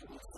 Thank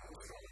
I'm going to